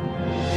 了。